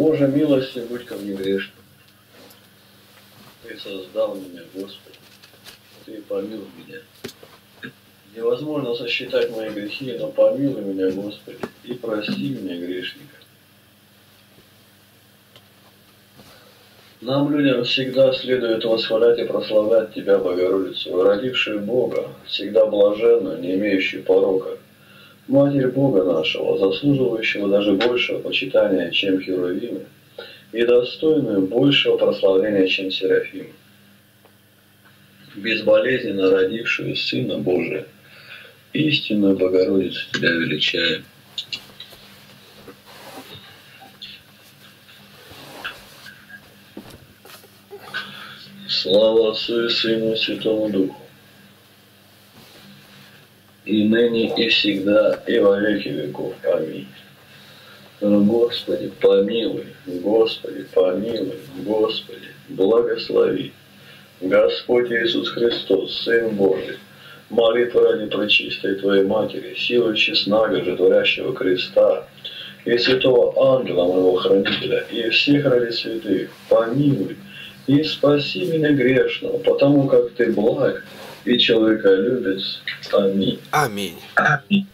Боже, милости будь ко мне грешным. Ты создал меня, Господи. Ты помилуй меня. Невозможно сосчитать мои грехи, но помилуй меня, Господи, и прости меня, грешника. Нам, людям, всегда следует восхвалять и прославлять Тебя, Богородицу, родившую Бога, всегда блаженную, не имеющую порока, Матерь Бога нашего, заслуживающего даже большего почитания, чем Херувимы, и достойную большего прославления, чем Серафим, безболезненно родившую Сына Божия, истинную Богородицу Тебя величаем. Слава Отцу и Сыну и Святому Духу, и ныне, и всегда, и во веки веков. Аминь. Господи, помилуй, Господи, помилуй, Господи, благослови. Господь Иисус Христос, Сын Божий, молитва ради прочистой Твоей Матери, силы честнага же творящего креста, и святого ангела моего хранителя, и всех ради святых, помилуй, и спаси меня грешного, потому как Ты благ и человеколюбец. Аминь. Аминь. Аминь.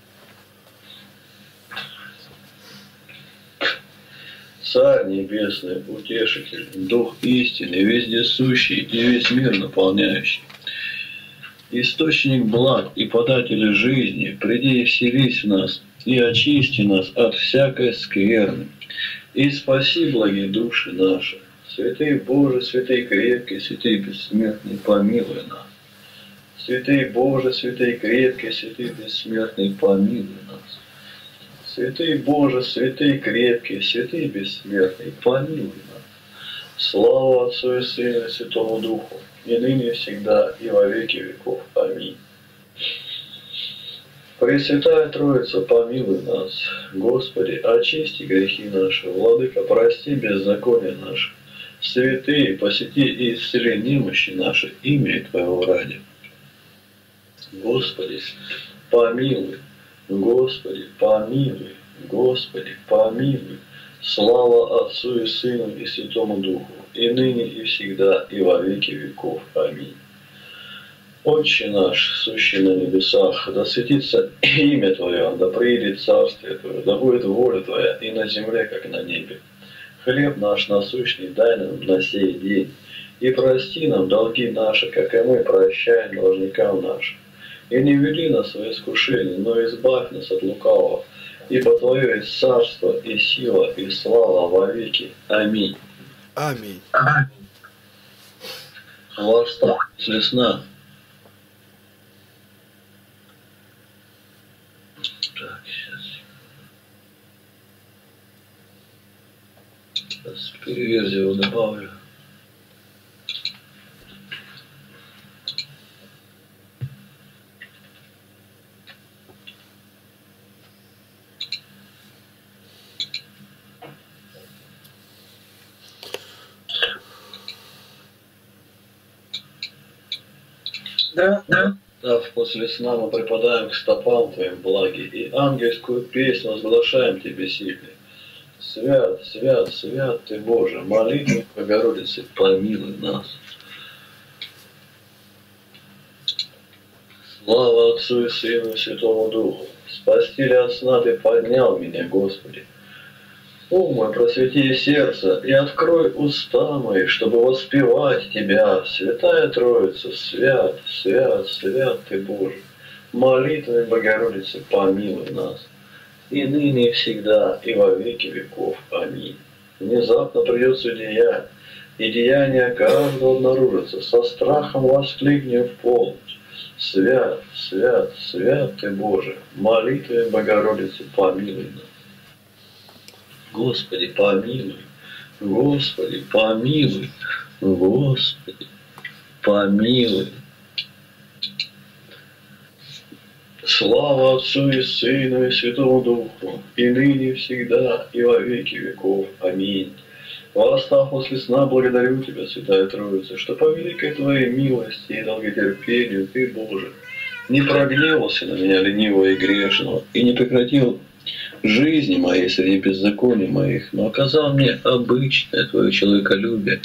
Царь Небесный, Утешитель, Дух истины, вездесущий и весь мир наполняющий, Источник благ и податель жизни, приди и вселись в нас, и очисти нас от всякой скверны, и спаси благие души наши. Святый Боже, святый крепкий, святый бессмертный, помилуй нас. Святый Боже, святый крепкий, святый бессмертный, помилуй нас. Святый Боже, святый крепкий, святый бессмертный, помилуй нас. Слава Отцу и Сыну и Святому Духу, и ныне и всегда, и во веки веков. Аминь. Пресвятая Троица, помилуй нас. Господи, очисти грехи наши. Владыка, прости беззаконие наше. Святые, посети и исцели немощи наши, имя Твоего ради. Господи, помилуй. Господи, помилуй. Господи, помилуй. Слава Отцу и Сыну и Святому Духу, и ныне, и всегда, и во веки веков. Аминь. Отче наш, сущий на небесах, да светится имя Твое, да приедет царствие Твое, да будет воля Твоя и на земле, как на небе. Хлеб наш насущный дай нам на сей день, и прости нам долги наши, как и мы прощаем должникам нашим. И не вели нас в искушение, но избавь нас от лукавого, ибо Твое есть царство, и сила, и слава во веки. Аминь. Аминь. Восстань после сна. Так, сейчас. Сейчас переверзию добавлю. Да, да. Дав после сна мы припадаем к стопам Твоим благи, и ангельскую песнь возглашаем Тебе сильный. Свят, свят, свят Ты, Боже, молитвы Богородицы, помилуй нас. Слава Отцу и Сыну и Святому Духу. Спасти ли от сна Ты поднял меня, Господи. Ум мой, просвети сердце и открой уста мои, чтобы воспевать Тебя, Святая Троица, свят, свят, свят Ты, Боже. Молитвами Богородицы помилуй нас. И ныне, и всегда, и во веки веков. Аминь. Внезапно придет судья, и деяния каждого обнаружатся. Со страхом воскликни в полночь. Свят, свят, свят Ты, Боже. Молитвами Богородицы помилуй нас. Господи, помилуй. Господи, помилуй. Господи, помилуй. Слава Отцу и Сыну и Святому Духу, и ныне, и всегда, и во веки веков. Аминь. Восстав после сна, благодарю Тебя, Святая Троица, что по великой Твоей милости и долготерпению Ты, Боже, не прогневался на меня ленивого и грешного, и не прекратил жизни моей среди беззаконий моих, но оказал мне обычное твое человеколюбие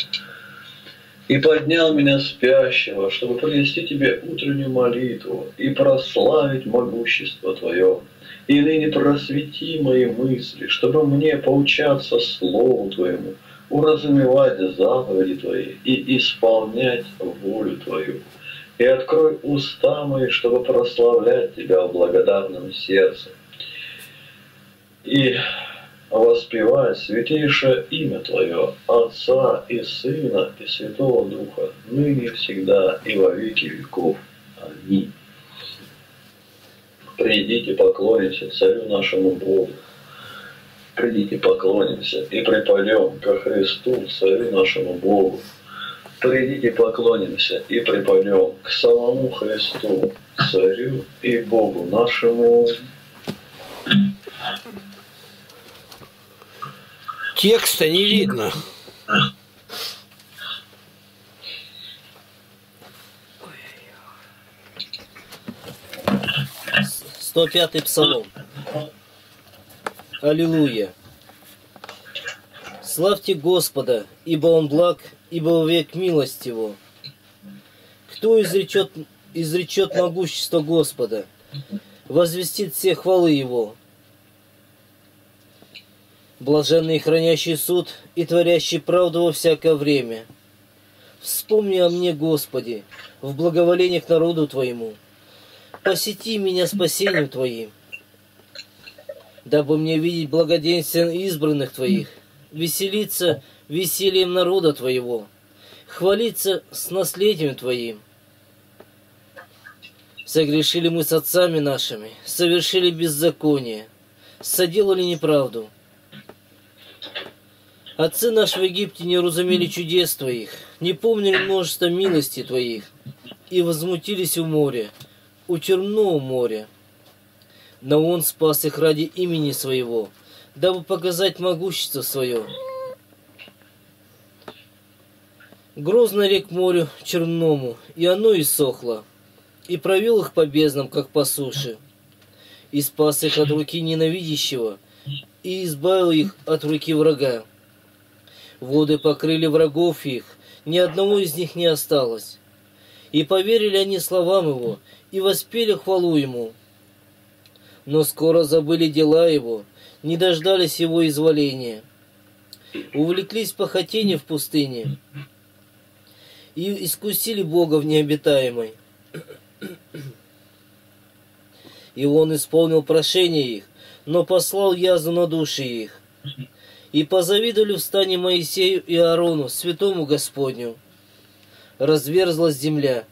и поднял меня спящего, чтобы принести тебе утреннюю молитву и прославить могущество Твое. И ныне просвети мои мысли, чтобы мне поучаться Слову Твоему, уразумевать заповеди Твои и исполнять волю Твою. И открой уста мои, чтобы прославлять Тебя в благодарном сердце. И воспевать святейшее имя Твое, Отца и Сына и Святого Духа, ныне всегда и во веки веков. Аминь. Придите, поклонимся Царю нашему Богу. Придите, поклонимся и припадем ко Христу, Царю нашему Богу. Придите, поклонимся и припадем к самому Христу, Царю и Богу нашему. Текста не видно. Сто пятый псалом. Аллилуйя. Славьте Господа, ибо Он благ, ибо век милость Его. Кто изречет, изречет могущество Господа, возвестит все хвалы Его. Блаженный хранящий суд и творящий правду во всякое время. Вспомни о мне, Господи, в благоволениях народу Твоему. Посети меня спасением Твоим, дабы мне видеть благоденствие избранных Твоих, веселиться весельем народа Твоего, хвалиться с наследием Твоим. Согрешили мы с отцами нашими, совершили беззаконие, соделали неправду – Отцы наши в Египте не разумели чудес Твоих, не помнили множество милости Твоих, и возмутились у моря, у черного моря. Но Он спас их ради имени Своего, дабы показать могущество Свое. Грозно рек морю черному, и оно иссохло, и провел их по безднам, как по суше, и спас их от руки ненавидящего, и избавил их от руки врага. Воды покрыли врагов их, ни одного из них не осталось. И поверили они словам его, и воспели хвалу ему. Но скоро забыли дела его, не дождались его изволения. Увлеклись по хотению в пустыне и искусили Бога в необитаемой. И он исполнил прошение их, но послал язу на души их. И позавидовали в стане Моисею и Аарону, святому Господню. Разверзлась земля,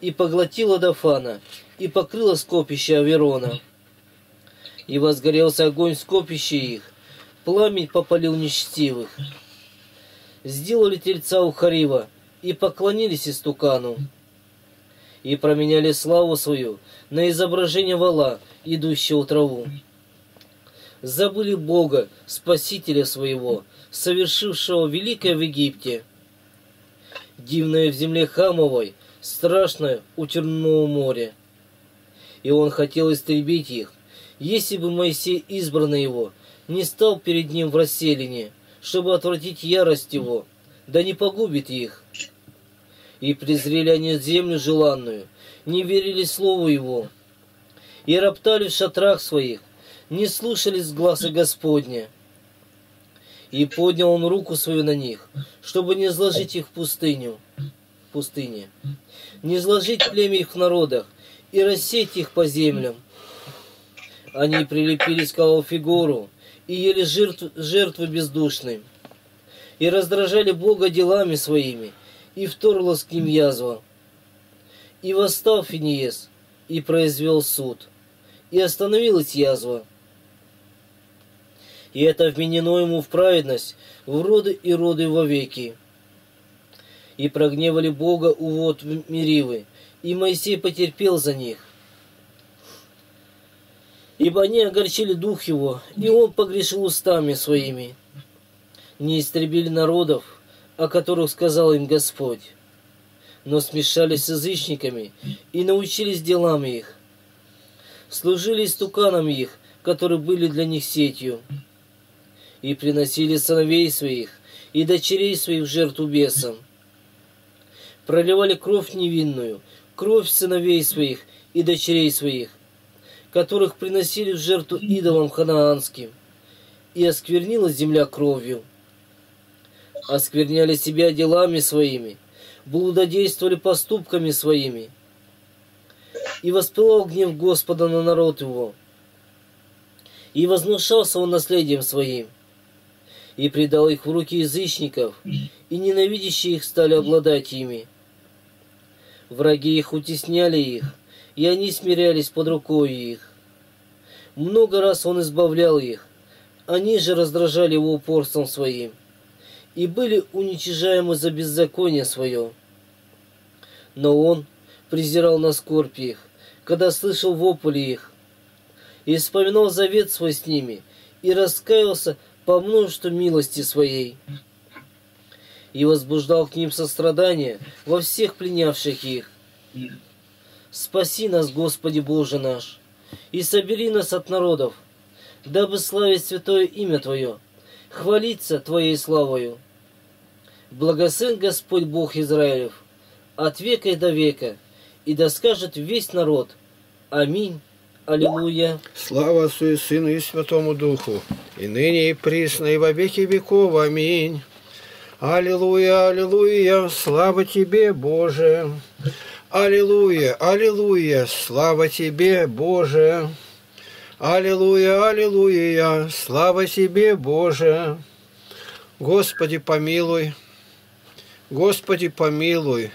и поглотила Дафана, и покрыла скопище Аверона. И возгорелся огонь в скопище их, пламень попалил нечестивых. Сделали тельца у Харива, и поклонились истукану. И променяли славу свою на изображение вала, идущего траву забыли Бога, Спасителя своего, совершившего великое в Египте. Дивное в земле Хамовой, страшное у Черного моря. И он хотел истребить их, если бы Моисей, избранный его, не стал перед ним в расселине, чтобы отвратить ярость его, да не погубит их. И презрели они землю желанную, не верили слову его, и роптали в шатрах своих, не слушались глаза Господня. И поднял он руку свою на них, чтобы не изложить их в пустыню, в пустыне, не изложить племя их в народах и рассеять их по землям. Они прилепились к Алфигору и ели жертву, жертвы бездушной, и раздражали Бога делами своими, и вторглась к ним язва. И восстал Финиес, и произвел суд, и остановилась язва, и это вменено ему в праведность, в роды и роды вовеки. И прогневали Бога у вод Меривы, и Моисей потерпел за них. Ибо они огорчили дух его, и он погрешил устами своими. Не истребили народов, о которых сказал им Господь, но смешались с язычниками и научились делам их. Служили истуканам их, которые были для них сетью. И приносили сыновей своих и дочерей своих в жертву бесам. Проливали кровь невинную, кровь сыновей своих и дочерей своих, которых приносили в жертву идолам ханаанским, и осквернила земля кровью. Оскверняли себя делами своими, блудодействовали поступками своими. И воспылал гнев Господа на народ его, и вознушался он наследием своим, и предал их в руки язычников, и ненавидящие их стали обладать ими. Враги их утесняли их, и они смирялись под рукой их. Много раз он избавлял их, они же раздражали его упорством своим и были уничижаемы за беззаконие свое. Но он презирал на скорбь их, когда слышал вопли их, и вспоминал завет свой с ними, и раскаялся по множеству милости своей, и возбуждал к ним сострадание во всех пленявших их. Спаси нас, Господи Боже наш, и собери нас от народов, дабы славить святое имя Твое, хвалиться Твоей славою. Благословен Господь Бог Израилев от века и до века, и да скажет весь народ. Аминь. Аллилуйя. Слава Отцу и Сыну и Святому Духу, и ныне и присно, и во веки веков. Аминь. Аллилуйя, аллилуйя, слава Тебе, Боже. Аллилуйя, аллилуйя, слава Тебе, Боже. Аллилуйя, аллилуйя, слава Тебе, Боже. Господи, помилуй. Господи, помилуй.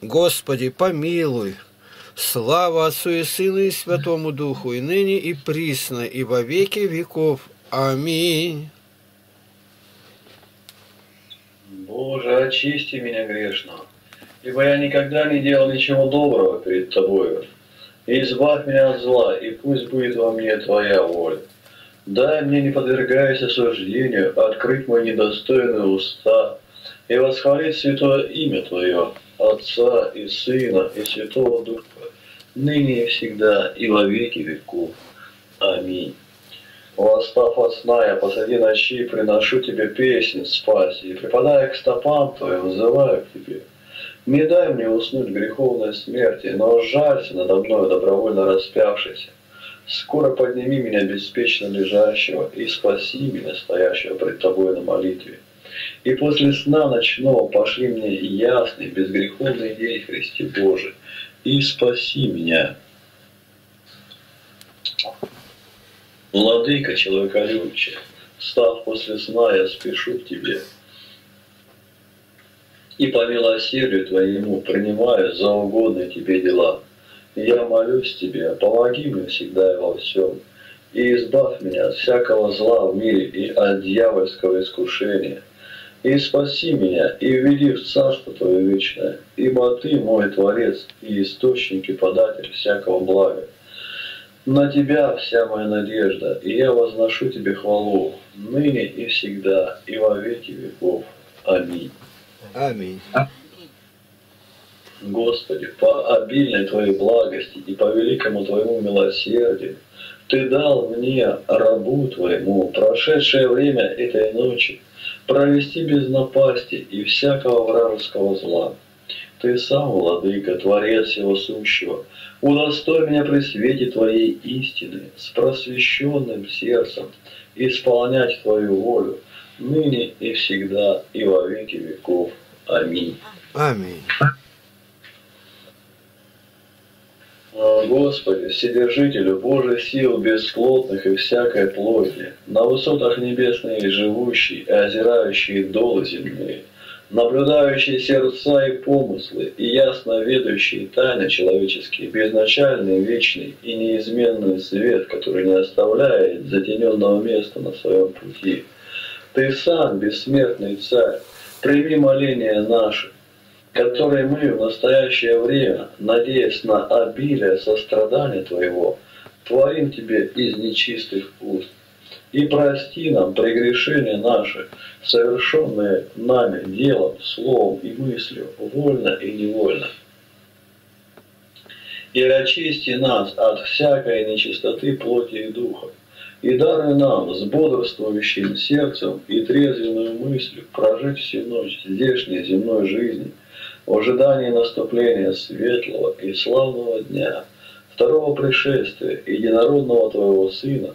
Господи, помилуй. Слава Отцу и Сыну и Святому Духу, и ныне и присно, и во веки веков. Аминь. Боже, очисти меня грешного, ибо я никогда не делал ничего доброго перед Тобою. И избавь меня от зла, и пусть будет во мне Твоя воля. Дай мне, не подвергаясь осуждению, открыть мои недостойные уста и восхвалить святое имя Твое, Отца и Сына и Святого Духа, ныне и всегда и во веки веков. Аминь. Восстав от сна, я посреди ночи приношу тебе песнь спаси, и припадая к стопам твоим, взываю к тебе. Не дай мне уснуть греховной смерти, но жалься надо мной, добровольно распявшийся. Скоро подними меня беспечно лежащего и спаси меня, стоящего пред тобой на молитве. И после сна ночного пошли мне ясный, безгреховный день, Христе Божий, и спаси меня. Владыка человеколюбче, встав после сна, я спешу к тебе. И по милосердию Твоему принимаю за угодные Тебе дела. И я молюсь Тебе, помоги мне всегда и во всем, и избавь меня от всякого зла в мире и от дьявольского искушения. И спаси меня, и введи в Царство Твое вечное, ибо Ты мой Творец и источник и податель всякого блага. На Тебя вся моя надежда, и я возношу Тебе хвалу, ныне и всегда, и во веки веков. Аминь. Аминь. Господи, по обильной Твоей благости и по великому Твоему милосердию, Ты дал мне, рабу Твоему, прошедшее время этой ночи, провести без напасти и всякого вражеского зла. Ты сам, Владыка, Творец всего сущего, удостой меня при свете Твоей истины, с просвещенным сердцем, исполнять Твою волю, ныне и всегда, и во веки веков. Аминь. Аминь. О, Господи, Вседержителю Божьих сил бесплотных и всякой плоти, на высотах небесные живущий и озирающий долы земные, наблюдающий сердца и помыслы, и ясно ведающий тайны человеческие, безначальный, вечный и неизменный свет, который не оставляет затененного места на своем пути. Ты сам, бессмертный царь, прими моления наши, которые мы в настоящее время, надеясь на обилие сострадания Твоего, творим Тебе из нечистых уст. И прости нам прегрешения наши, совершенные нами делом, словом и мыслью, вольно и невольно. и очисти нас от всякой нечистоты плоти и духа, и даруй нам с бодрствующим сердцем и трезвенную мыслью прожить всю ночь здешней земной жизни в ожидании наступления светлого и славного дня, второго пришествия единородного Твоего Сына,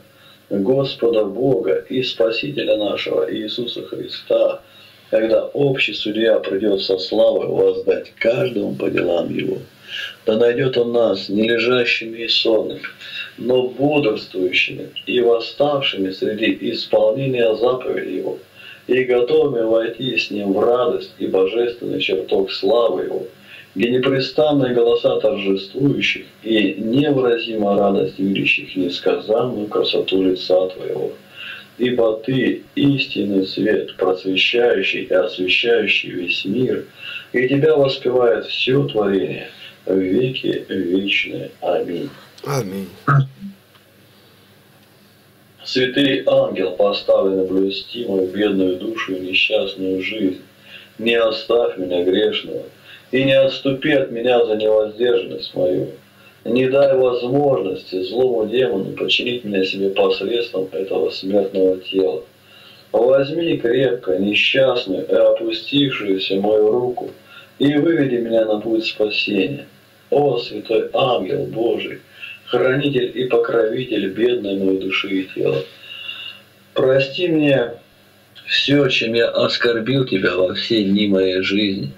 Господа Бога и Спасителя нашего Иисуса Христа, когда общий судья придет со славой воздать каждому по делам его. Да найдет он нас не лежащими и сонными, но бодрствующими и восставшими среди исполнения заповедей его, и готовыми войти с ним в радость и божественный чертог славы его, где непрестанные голоса торжествующих и невыразимая радость видящих несказанную красоту лица Твоего. Ибо Ты истинный свет, просвещающий и освещающий весь мир, и Тебя воспевает все творение в веки вечные. Аминь. Аминь. Святый ангел, поставленный блюсти мою бедную душу и несчастную жизнь, не оставь меня грешного, и не отступи от меня за невоздержанность мою. Не дай возможности злому демону починить меня себе посредством этого смертного тела. Возьми крепко несчастную и опустившуюся мою руку и выведи меня на путь спасения. О, святой ангел Божий, хранитель и покровитель бедной моей души и тела. Прости мне все, чем я оскорбил тебя во все дни моей жизни.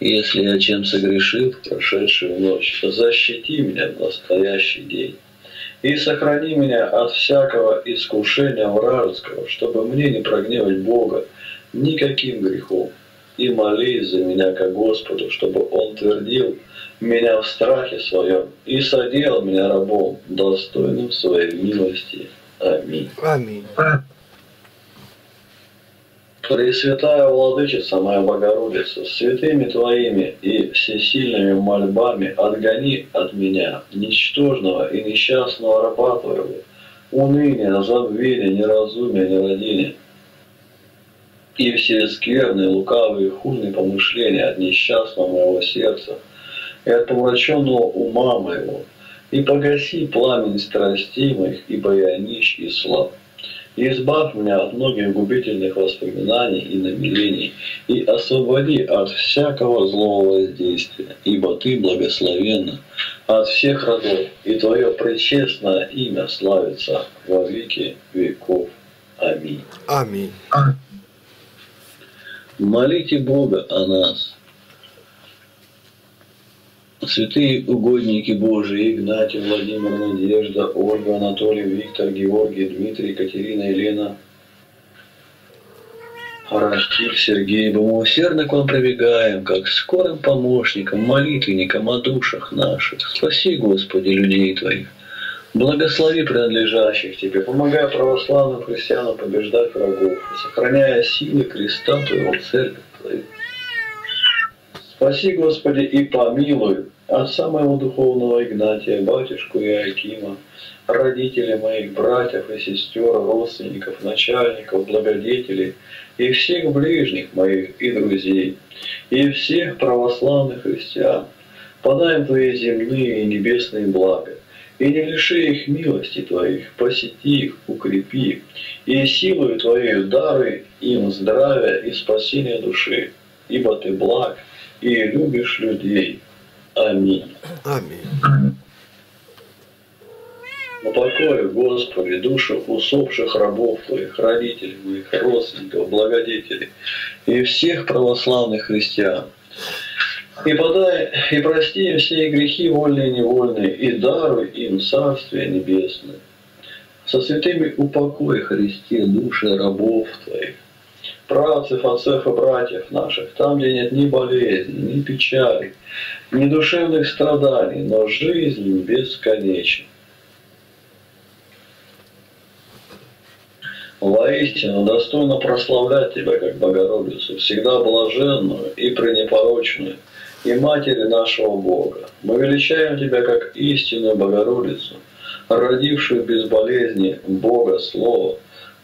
Если я чем согрешил в прошедшую ночь, защити меня в настоящий день. И сохрани меня от всякого искушения вражеского, чтобы мне не прогневать Бога никаким грехом. И молись за меня ко Господу, чтобы Он твердил меня в страхе своем и соделал меня рабом, достойным своей милости. Аминь. Аминь. Пресвятая Владычица моя Богородица, святыми Твоими и всесильными мольбами отгони от меня, ничтожного и несчастного раба Твоего, уныние, забвение, неразумие, нерадение, и все скверные, лукавые, хульные помышления от несчастного моего сердца и от помраченного ума моего, и погаси пламень страстей моих, ибо я нищ и слаб и избавь меня от многих губительных воспоминаний и намерений, и освободи от всякого злого воздействия, ибо Ты благословенна от всех родов, и Твое пречестное имя славится во веки веков. Аминь. Аминь. Молите Бога о нас. Святые угодники Божии, Игнатий, Владимир, Надежда, Ольга, Анатолий, Виктор, Георгий, Дмитрий, Екатерина, Елена, Растик, Сергей, мы усердно к вам пробегаем, как скорым помощникам, молитвенникам о душах наших. Спаси, Господи, людей Твоих. Благослови принадлежащих Тебе, помогай православным христианам побеждать врагов, сохраняя силы креста Твоего в церковь Твою. Спаси, Господи, и помилуй отца моего духовного Игнатия, батюшку Иакима, родителей моих братьев и сестер, родственников, начальников, благодетелей и всех ближних моих и друзей, и всех православных христиан. Подай им Твои земные и небесные блага, и не лиши их милости Твоих, посети их, укрепи, и силою Твоей дары им здравия и спасения души, ибо Ты благ, и любишь людей. Аминь. Аминь. Упокой, Господи, души усопших рабов Твоих, родителей моих, родственников, благодетелей и всех православных христиан. И подай, и прости им все грехи вольные и невольные, и даруй им Царствие Небесное. Со святыми упокой, Христе, души рабов Твоих, працев, отцев и братьев наших, там, где нет ни болезни, ни печали, ни душевных страданий, но жизнь бесконечна. Воистину, достойно прославлять Тебя, как Богородицу, всегда блаженную и пренепорочную, и Матери нашего Бога. Мы величаем Тебя, как истинную Богородицу, родившую без болезни Бога Слова,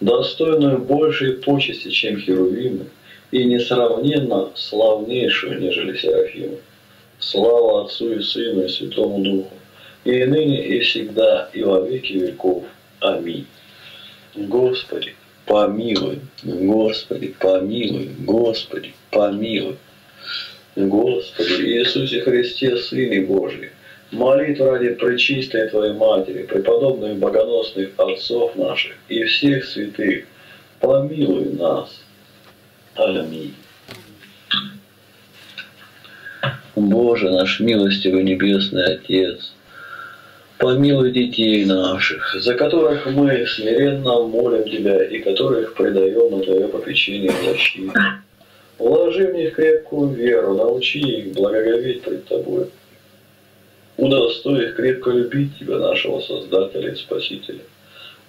достойную большей почести, чем Херувимы, и несравненно славнейшую, нежели Серафимы. Слава Отцу и Сыну и Святому Духу, и ныне, и всегда, и во веки веков. Аминь. Господи, помилуй, Господи, помилуй, Господи, помилуй. Господи Иисусе Христе, Сыне Божий, молитву ради Пречистой Твоей Матери, преподобных богоносных отцов наших и всех святых, помилуй нас. Аминь. Боже наш милостивый Небесный Отец, помилуй детей наших, за которых мы смиренно молим Тебя и которых предаем на Твое попечение и защиту. Вложи в них крепкую веру, научи их благоговеть пред Тобой. Удостой их крепко любить Тебя, нашего Создателя и Спасителя.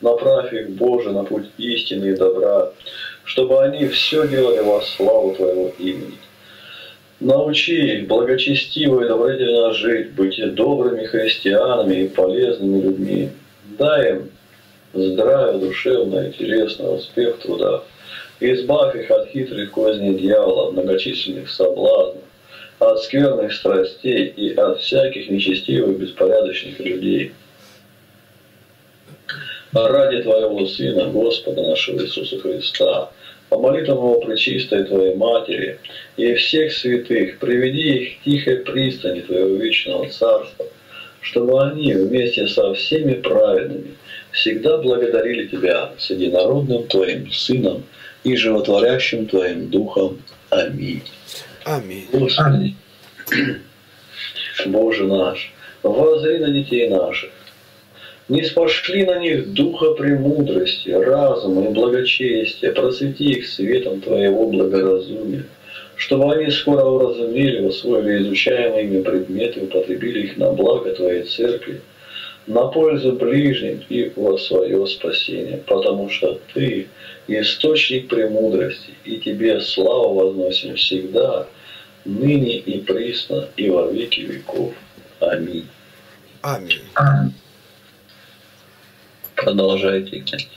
Направь их, Боже, на путь истины и добра, чтобы они все делали во славу Твоего имени. Научи их благочестиво и добродетельно жить, быть добрыми христианами и полезными людьми. Дай им здравие душевное и телесное, успех в трудах. Избавь их от хитрых козней дьявола, многочисленных соблазнов, от скверных страстей и от всяких нечестивых беспорядочных людей. Ради Твоего Сына, Господа нашего Иисуса Христа, по молитвам Его Пречистой Твоей Матери и всех святых, приведи их к тихой пристани Твоего вечного Царства, чтобы они вместе со всеми праведными всегда благодарили Тебя с единородным Твоим Сыном и животворящим Твоим Духом. Аминь. Аминь. Господи, Боже наш, возри на детей наших, не спошли на них духа премудрости, разума и благочестия, просвети их светом Твоего благоразумия, чтобы они скоро уразумели, усвоили изучаемые ими предметы, употребили их на благо Твоей Церкви, на пользу ближним и во свое спасение, потому что Ты – источник премудрости, и Тебе славу возносим всегда, ныне и присно, и во веки веков. Аминь. Аминь. Продолжайте, Игнатий.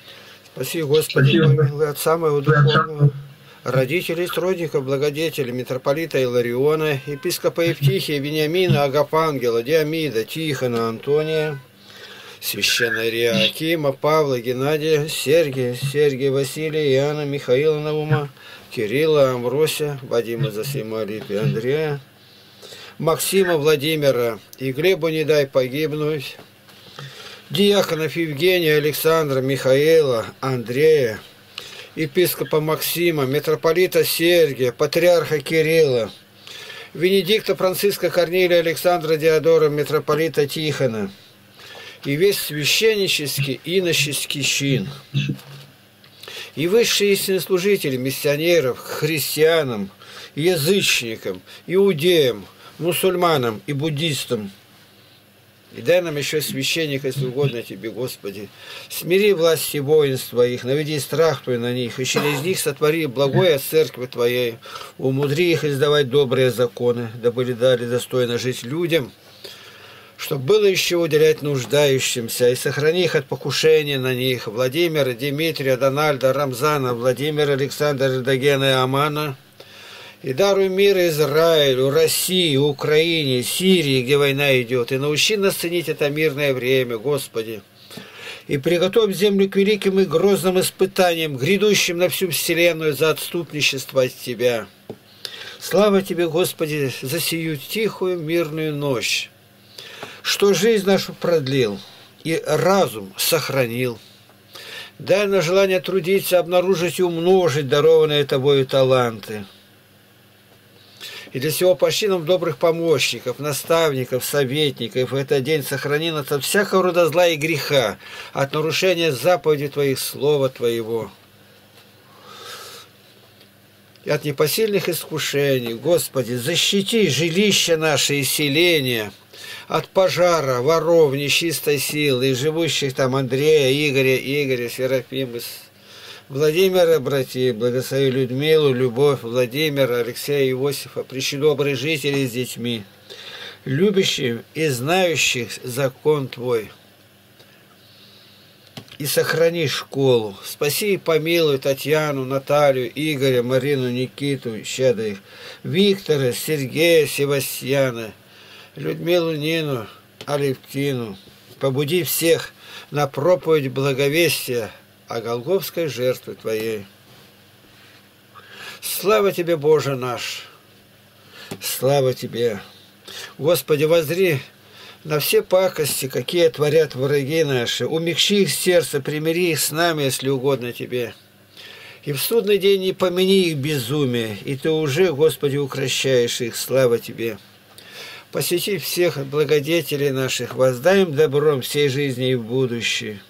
Спаси, Господи, помилуй от самого духовного. Родителей сродников, благодетеля, митрополита Илариона, епископа Евтихия, Вениамина, Агапангела, Диамида, Тихона, Антония, священная Риакима, Павла, Геннадия, Сергия, Сергия, Василия, Иоанна, Михаила Наума, Кирилла, Амбросия, Вадима Засима, Липи, Андрея, Максима, Владимира и Глебу не дай погибнуть, диаконов Евгения, Александра, Михаила, Андрея, епископа Максима, митрополита Сергия, патриарха Кирилла, Венедикта Франциска Корнилия Александра Диодора, митрополита Тихона. И весь священнический иноческий чин. И высшие истинные служители, миссионеров, христианам, язычникам, иудеям, мусульманам и буддистам – и дай нам еще священник, если угодно тебе, Господи. Смири власти воинства их, наведи страх Твой на них, и через них сотвори благое от церкви Твоей. Умудри их издавать добрые законы, да были дали достойно жить людям, чтобы было еще уделять нуждающимся, и сохрани их от покушения на них. Владимира, Дмитрия, Дональда, Рамзана, Владимира, Александра, Дагена и Амана – и даруй мир Израилю, России, Украине, Сирии, где война идет, и научи нас ценить это мирное время, Господи. И приготовь землю к великим и грозным испытаниям, грядущим на всю вселенную за отступничество от Тебя. Слава Тебе, Господи, за сию тихую мирную ночь, что жизнь нашу продлил и разум сохранил. Дай на желание трудиться, обнаружить и умножить дарованные Тобою таланты – и для всего почти нам добрых помощников, наставников, советников. В этот день сохрани нас от всякого рода зла и греха, от нарушения заповеди Твоих, Слова Твоего и от непосильных искушений. Господи, защити жилище наше и селение от пожара, воров, нечистой силы и живущих там Андрея, Игоря, Игоря, Серафима, Владимира, братья, благослови Людмилу, Любовь, Владимира, Алексея, Иосифа, прищи добрые жители с детьми, любящих и знающих закон Твой. И сохрани школу. Спаси и помилуй Татьяну, Наталью, Игоря, Марину, Никиту, щедро их, Виктора, Сергея, Севастьяна, Людмилу, Нину, Алевтину, побуди всех на проповедь благовестия о Голговской жертве Твоей. Слава Тебе, Боже наш! Слава Тебе! Господи, возри на все пакости, какие творят враги наши, умягчи их сердце, примири их с нами, если угодно Тебе. И в судный день не помяни их безумие, и Ты уже, Господи, укращаешь их, слава Тебе. Посети всех благодетелей наших, воздаем добром всей жизни и в будущее.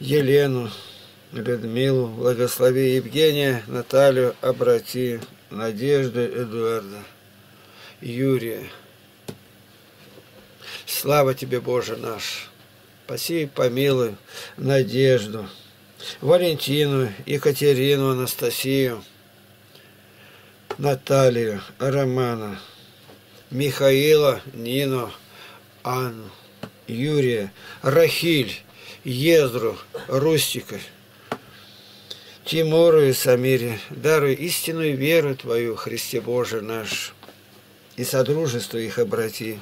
Елену, Людмилу, благослови Евгения, Наталью, обрати, Надежду, Эдуарда, Юрия. Слава Тебе, Боже наш! Спаси и помилуй Надежду, Валентину, Екатерину, Анастасию, Наталью, Романа, Михаила, Нину, Анну, Юрия, Рахиль, Ездру, Рустика, Тимуру и Самире, даруй истинную веру Твою, Христе Боже наш, и содружество их обрати.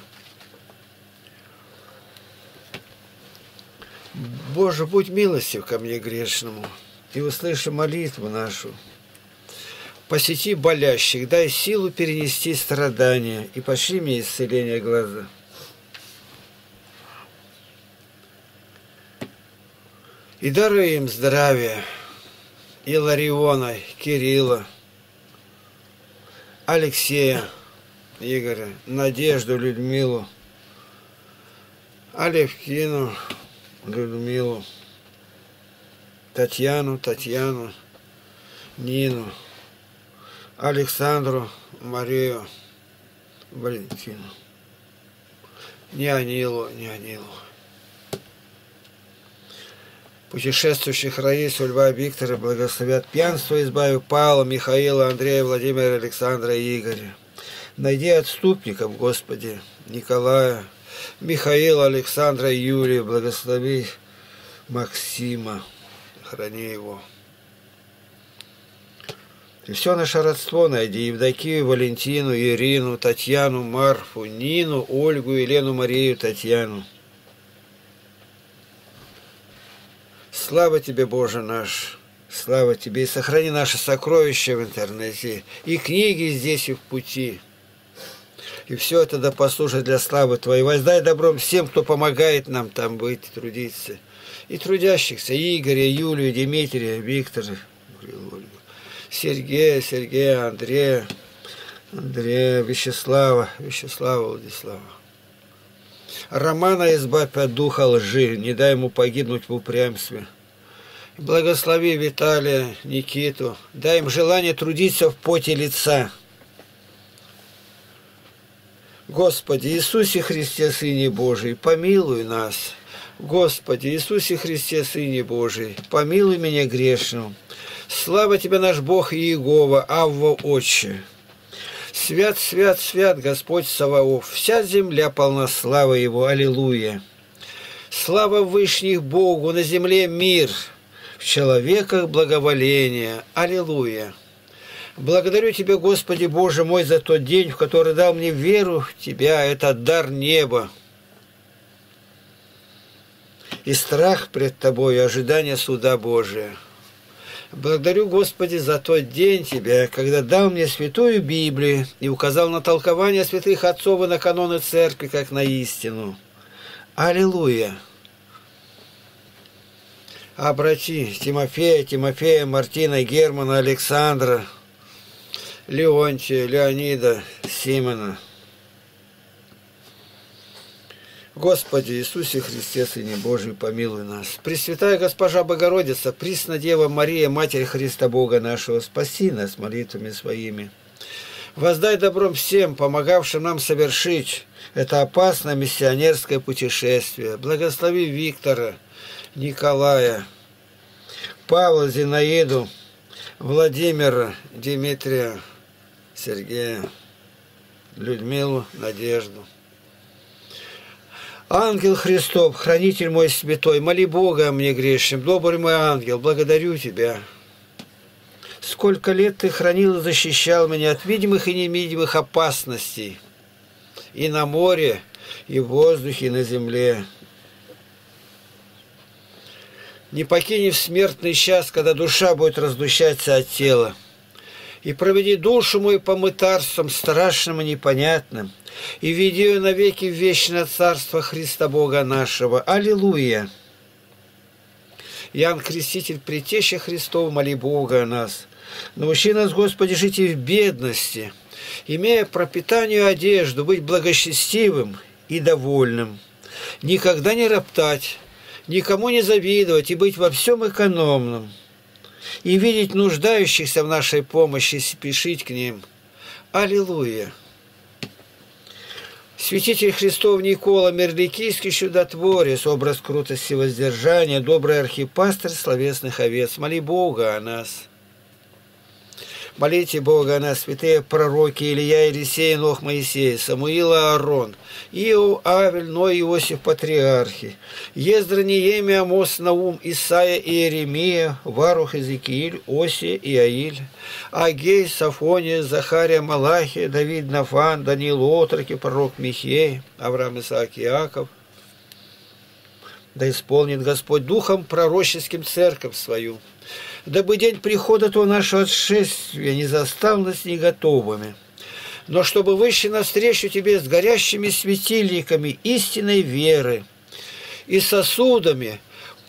Боже, будь милостив ко мне грешному, и услыши молитву нашу. Посети болящих, дай силу перенести страдания, и пошли мне исцеление глаза. И даруй им здравие, и Лариона, Кирилла, Алексея, Игоря, Надежду, Людмилу, Алевкину, Людмилу, Татьяну, Татьяну, Нину, Александру, Марию, Валентину. Не Анилу, не Анилу. Путешествующих Раису, Льва, Виктора благословят пьянство, избавив Павла, Михаила, Андрея, Владимира, Александра и Игоря. Найди отступников, Господи, Николая, Михаила, Александра Юрия, благослови Максима, храни его. И все наше родство найди, Евдокию, Валентину, Ирину, Татьяну, Марфу, Нину, Ольгу, Елену, Марию, Татьяну. Слава Тебе, Боже наш! Слава Тебе! И сохрани наши сокровища в интернете, и книги здесь, и в пути. И все это да послужит для славы Твоей. Воздай добром всем, кто помогает нам там быть, трудиться. И трудящихся, Игоря, Юлию, Дмитрия, Виктора, Сергея, Сергея, Андрея, Андрея, Вячеслава, Вячеслава, Владислава. Романа избавь от духа лжи, не дай ему погибнуть в упрямстве. Благослови Виталия, Никиту, дай им желание трудиться в поте лица. Господи Иисусе Христе, Сыне Божий, помилуй нас. Господи Иисусе Христе, Сыне Божий, помилуй меня грешным. Слава Тебе, наш Бог Иегова, Авва Отче. Свят, свят, свят Господь Саваоф, вся земля полна славы Его, Аллилуйя. Слава Вышних Богу, на земле мир, в человеках благоволение, Аллилуйя. Благодарю Тебя, Господи Боже мой, за тот день, в который дал мне веру в Тебя, это дар неба. И страх пред Тобой, и ожидание суда Божия. Благодарю, Господи, за тот день Тебя, когда дал мне святую Библию и указал на толкование святых отцов и на каноны церкви, как на истину. Аллилуйя! Обрати Тимофея, Тимофея, Мартина, Германа, Александра, Леонтия, Леонида, Симона. Господи Иисусе Христе, Сыне Божий, помилуй нас. Пресвятая Госпожа Богородица, Присна Дева Мария, Матерь Христа Бога нашего, спаси нас молитвами своими. Воздай добром всем, помогавшим нам совершить это опасное миссионерское путешествие. Благослови Виктора, Николая, Павла, Зинаиду, Владимира, Дмитрия, Сергея, Людмилу, Надежду. Ангел Христов, хранитель мой святой, моли Бога о мне грешным, добрый мой ангел, благодарю Тебя. Сколько лет Ты хранил и защищал меня от видимых и невидимых опасностей. и на море, и в воздухе, и на земле. Не покини в смертный час, когда душа будет раздущаться от тела. И проведи душу мою по мытарствам страшным и непонятным, и веди ее навеки в вечное царство Христа Бога нашего. Аллилуйя! Ян Креститель, Притеща Христова, моли Бога о нас. Научи нас, Господи, жить и в бедности, имея пропитание одежду, быть благочестивым и довольным, никогда не роптать, никому не завидовать и быть во всем экономным, и видеть нуждающихся в нашей помощи, спешить к ним. Аллилуйя! Святитель Христов Никола Мерликийский чудотворец, образ крутости воздержания, добрый архипастырь словесных овец, моли Бога о нас – Молите Бога на святые пророки Илья, Елисей, Нох, Моисей, Самуила, Аарон, Иов, Авель, Ной, Иосиф, Патриархи, Ездра, Неемия, Амос, Наум, Исаия, Иеремия, Варух, Иезекииль, Осия, Иаиль, Агей, Сафония, Захария, Малахия, Давид, Нафан, Даниил, Отроки, пророк Михей, Авраам, Исаак, Иаков, да исполнит Господь Духом пророческим церковь свою, дабы день прихода то нашего отшествия не застал нас не готовыми, но чтобы выйти навстречу Тебе с горящими светильниками истинной веры и сосудами,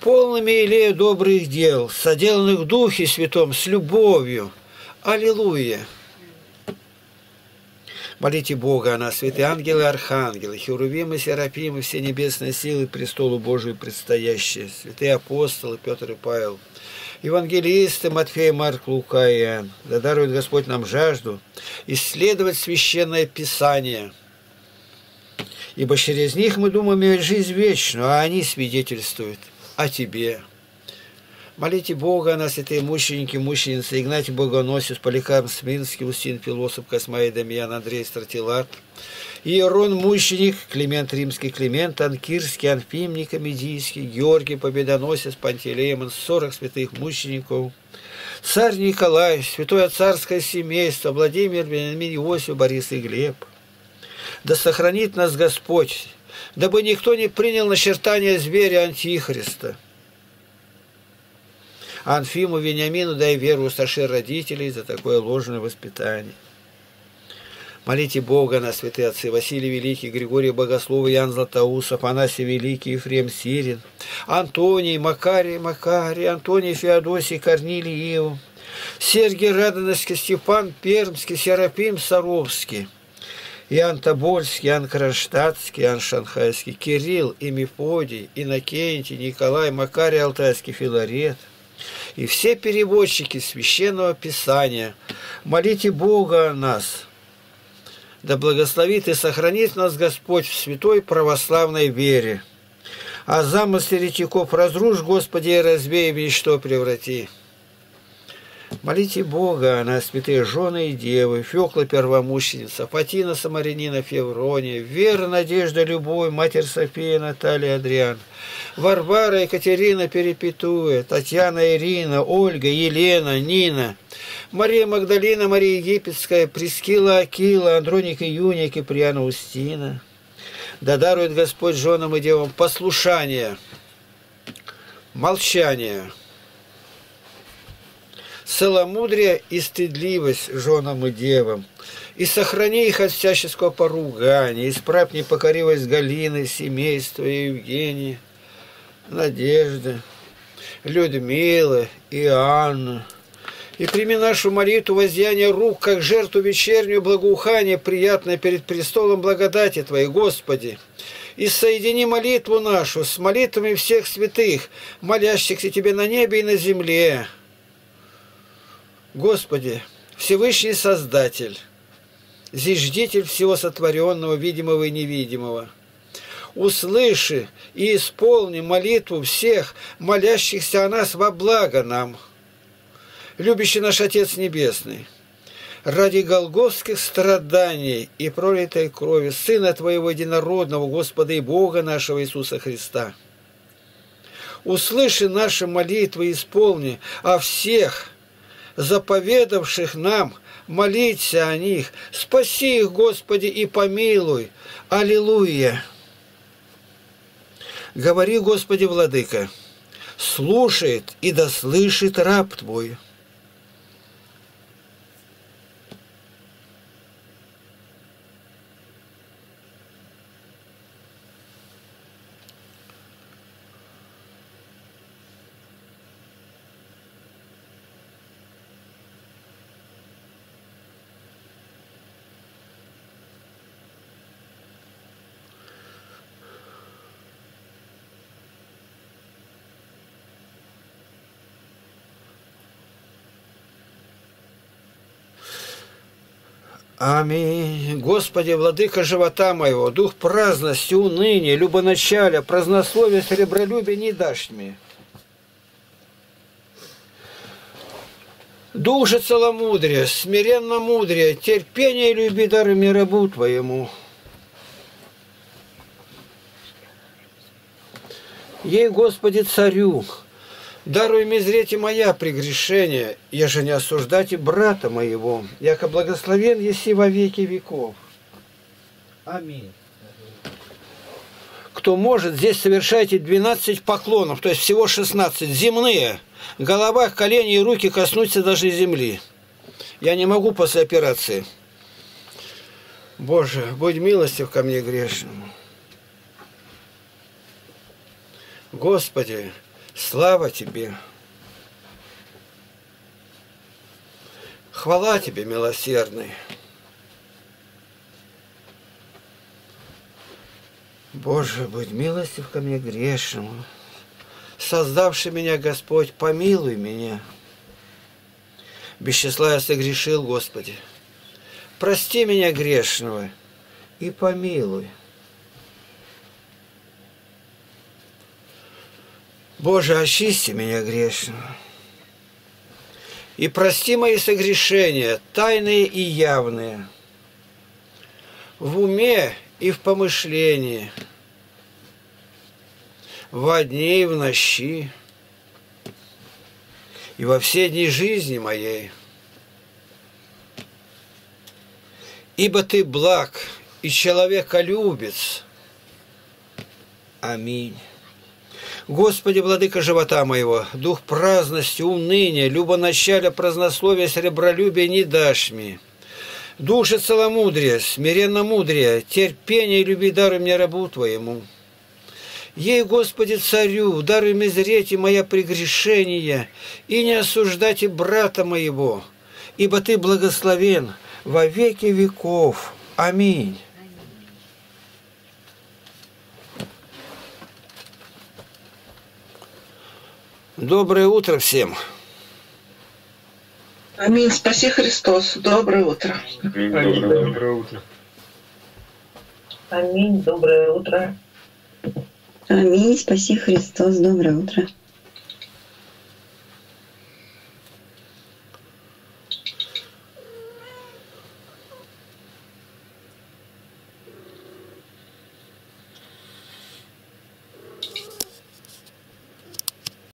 полными илея добрых дел, соделанных в Духе Святом с любовью. Аллилуйя! Молите Бога о нас, святые ангелы, архангелы, херувимы, серафимы, все небесные силы престолу Божию предстоящие, святые апостолы Петр и Павел – евангелисты Матфей, Марк, Лука и Иоанн. Да дарует Господь нам жажду исследовать Священное Писание, ибо через них мы думаем иметь жизнь вечную, а они свидетельствуют о Тебе. Молите Бога о нас, святые мученики, мученицы, Игнатий Богоносец, Поликарп Сминский, Устин Философ, Космай, Дамьян, Андрей Стратилат, Иерон Мученик, Климент Римский, Климент Анкирский, Анфим Никомедийский, Георгий Победоносец, Пантелеймон, сорок святых мучеников, царь Николай, святое царское семейство, Владимир, Вениамин, Иосиф, Борис и Глеб. Да сохранит нас Господь, дабы никто не принял начертание зверя Антихриста. Анфиму, Вениамину дай веру старших родителей за такое ложное воспитание. Молите Бога на святые отцы Василий Великий, Григорий Богослов, Ян Златоуст, Афанасий Великий, Ефрем Сирин, Антоний, Макарий, Макарий, Антоний Феодосий, Корнилий Иов, Сергий Радоновский, Степан Пермский, Серапим Саровский, Иоанн Тобольский, Иоанн Кронштадтский, Иоанн Шанхайский, Кирилл и Мефодий, Иннокентий, Николай, Макарий Алтайский, Филарет – и все переводчики Священного Писания, молите Бога о нас – да благословит и сохранит нас Господь в святой православной вере. А замыслы ретиков разрушь, Господи, и разбей, в ничто преврати. Молите Бога о нас, святые жены и девы, Фёкла первомученица, Фатина Самарянина Феврония, Вера, Надежда, Любовь, Матерь София, Наталья, Адриан, Варвара, Екатерина Перепетуя, Татьяна, Ирина, Ольга, Елена, Нина, Мария Магдалина, Мария Египетская, Прескила, Акила, Андроника, Юния, Киприана, Устина. Да дарует Господь женам и девам послушание, молчание, целомудрие и стыдливость женам и девам, и сохрани их от всяческого поругания, исправь непокоривость Галины, семейства Евгения, Надежды, Людмилы и Анны. И прими нашу молитву воздеяние рук, как жертву вечернюю благоухание, приятное перед престолом благодати Твоей, Господи. И соедини молитву нашу с молитвами всех святых, молящихся Тебе на небе и на земле. Господи, Всевышний Создатель, зиждитель всего сотворенного, видимого и невидимого, услыши и исполни молитву всех, молящихся о нас во благо нам. Любящий наш Отец Небесный, ради голгофских страданий и пролитой крови Сына Твоего Единородного, Господа и Бога нашего Иисуса Христа, услыши наши молитвы и исполни о всех – заповедавших нам молиться о них. Спаси их, Господи, и помилуй. Аллилуйя. Говори, Господи, Владыка, слушает и дослышит раб Твой. Аминь. Господи, владыка живота моего, дух праздности, уныния, любоначаля, празднословия, сребролюбия не дашь мне. Дух же целомудрия, смиренно мудрия, терпение люби дарами рабу Твоему. Ей, Господи, царю, Даруй мизрете моя прегрешение, я же не осуждайте брата моего, яко благословен еси во веки веков. Аминь. Кто может, здесь совершайте 12 поклонов, то есть всего 16, земные. Голова, колени и руки коснуться даже земли. Я не могу после операции. Боже, будь милостив ко мне грешному. Господи, Слава Тебе! Хвала Тебе, милосердный! Боже, будь милостив ко мне грешному. Создавший меня Господь, помилуй меня. Без числа я согрешил, Господи. Прости меня грешного и помилуй. Боже, очисти меня грешного. И прости мои согрешения, тайные и явные, в уме и в помышлении, во дне и в ночи, и во все дни жизни моей. Ибо Ты благ и человеколюбец. Аминь. Господи, владыка живота моего, дух праздности, уныния, любоначаля, празднословия, сребролюбия не дашь мне. Душа целомудрия, смиренно мудрия, терпение и люби даруй мне рабу Твоему. Ей, Господи, царю, даруй мизреть и моя прегрешения, и не осуждайте брата моего, ибо Ты благословен во веки веков. Аминь. Доброе утро всем. Аминь. Спаси Христос. Доброе утро. Аминь. Доброе утро. Аминь. Доброе утро. Аминь. Спаси Христос. Доброе утро.